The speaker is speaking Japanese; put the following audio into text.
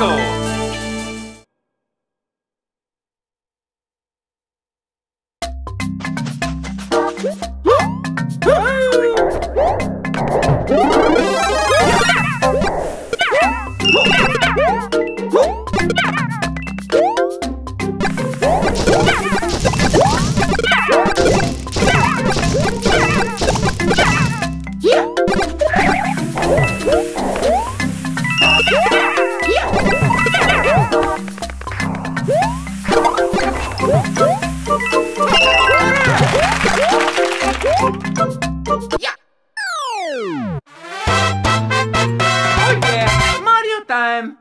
Chicago. Mario time!